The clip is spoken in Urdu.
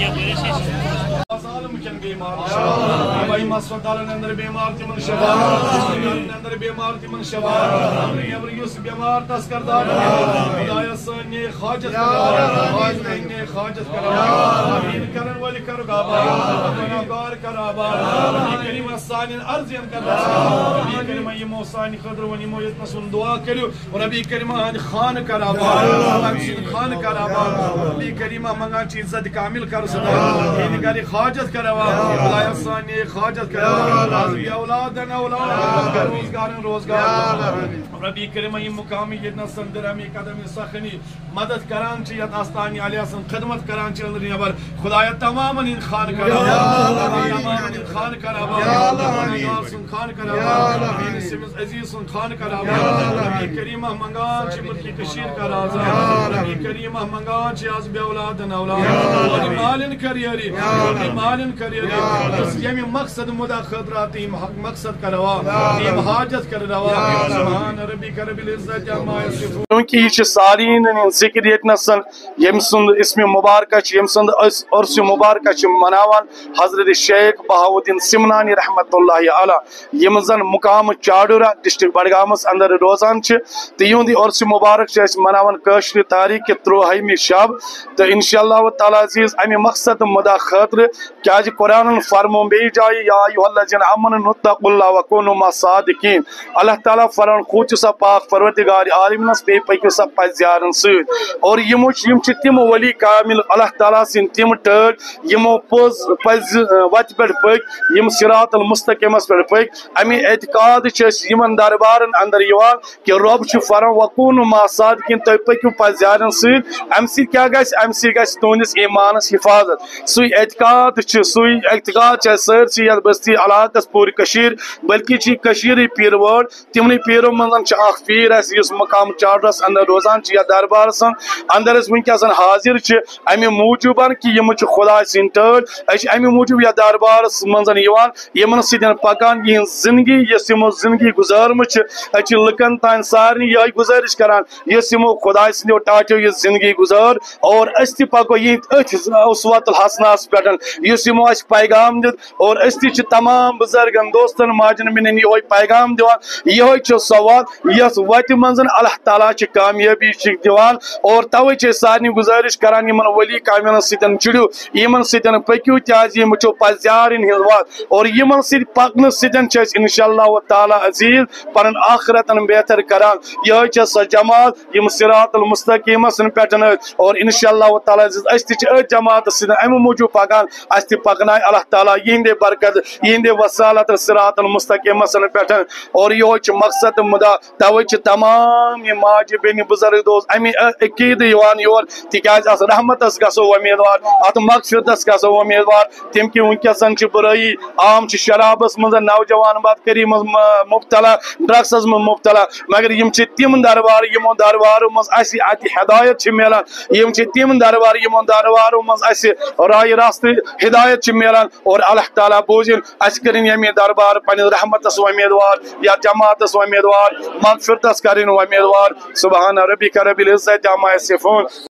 ظالم بیمار بھائی اندر بیمار تمن شفا ہسپتالن اندر بیمار شفا بیمار تس کر دار حاجت کر امین کرن کر گناہگار کر آباد کریم سان ارزین کر نبی کریم یمو سان خضر و یت دعا کریو و نبی کریم خان کر آباد خان کر آباد کریم منگا چیز عزت کامل کر صدا این گری حاجت کروا حضبی اولادن اولاد روزگار روزگار ربی کریم امی قدم سخنی مدد کران چی یت آستانی علیہ سن خدمت کران چی اندر نیبر خدایا تماما این خان کروا تماما این خان کروا سن خان کروا این سمز عزیز سن خان کروا ربی کریم منگان چی ملکی کشیر کرا ربی کریم منگان چی حضبی اولادن اولاد ولی مالن کریری ولی مالن کریری اس یمی مقصد مدا خدرات ایم مقصد کروا ایم حاجت کروا سبحان ربی کرب العزت جمع یصفون کیونکہ یہ سارین ذکر یتنس یم سند اسم مبارکہ یم سند عرس مبارکہ مناوان حضرت شیخ بہاؤدین سمنانی رحمت اللہ علی یم زن مقام چاڈورا ڈسٹرک بڈگامس اندر روزان تو یہند عرس مبارک مناوان کشر تاریخ کے تروہمی شب تو انشاءاللہ تعالی عزیز، امی مقصد مدا خاطر کیا جی قرآن فرمو بی جائی، یا ایوہ اللہ جن امن نتق اللہ وکونو ما صادقین۔ اللہ تعالیٰ فران خوچ سا پاک پروردگار عالم نس پی سا پا زیارن سید اور یمو یم چھ تم ولی کامل، اللہ تعالیٰ سن تم ٹر یمو پوز پز وت پہ پک یم صراط المستقیم پہ پک امی اعتقاد چھ یمن دربارن اندر یوان کہ رب چھ فران وکونو ما صادقین تو پکیو پا زیارن سید ام سی کیا گیس ام سی گیس تونس ایمانس حفاظت. سوی اعتقاد چھ سوی اعتقاد چھ سر چھ یت بستی علاقہ پوری کشیر، بلکہ چھ کشیر پیر وڑ تمنی پیرو من چھ اخ پیر اس یس مقام چارڈرس اندر روزان چھ، یا دربار سن اندر اس ونکس حاضر چھ امی کہ یم چھ خدا سن ٹر اش امی موجوب یا دربار من یوان یمن پکان یہ زندگی یس یمو زندگی گزارم چھ اچ لکن تان سارنی یہ گزارش کران یس یمو خدا سن ٹاٹو یہ زندگی گزار اور اس تہ پکو یہ اتھ اسوات الحسناس پٹن یس یمو اس پیغام دت اور اس تہ تمام بزرگن دوستن ماجن منن یہ پیغام دیوان یہ چھ سوال یس وت منزن اللہ تعالی چھ کامیابی چھ دیوان اور توے چھ سارنی گزارش کران، یمن ولی کامن سیتن چڑیو، یمن سیتن پکیو، تیاز یم چھ پزیارن ہزوات اور یمن سیت پکن سیتن چھ انشاءاللہ تعالی عزیز پنن آخرتن بہتر کران۔ یہ چھ س جماعت، یم صراط المستقیم سن پٹن اور انشاءاللہ تعالی عزیز، اس تہ جماعت سن ام موجود پکان اس پکنائے اللہ تعالی یہند برکت، یہند وسالت صراط المستقیم سن پٹن اور یہ چھ مقصد مدا، توے چھ تمام یہ ماج بین بزرگ دوست، امی عقید یوان یور، تکیاز اس رحمت اس گسو امیدوار ات مغفرت اس گسو امیدوار تم کی ونکسن چھ برائی، عام چھ شرابس مز نوجوان بات کری مبتلا ڈرگس من مبتلا، مگر یم چھ تم دربار یمو دربار مز اس ات ہدایت چھ ملان یم چھ تم دربار یمو دربار مز اس رائے راست ہدایت چھ ملان اور اللہ تعالی بوزن اس کرن یمی دربار پن رحمت اس امیدوار، یا جماعت اس امیدوار، مغفرت اس کرن امیدوار، سبحان ربک رب العزت عما یصفون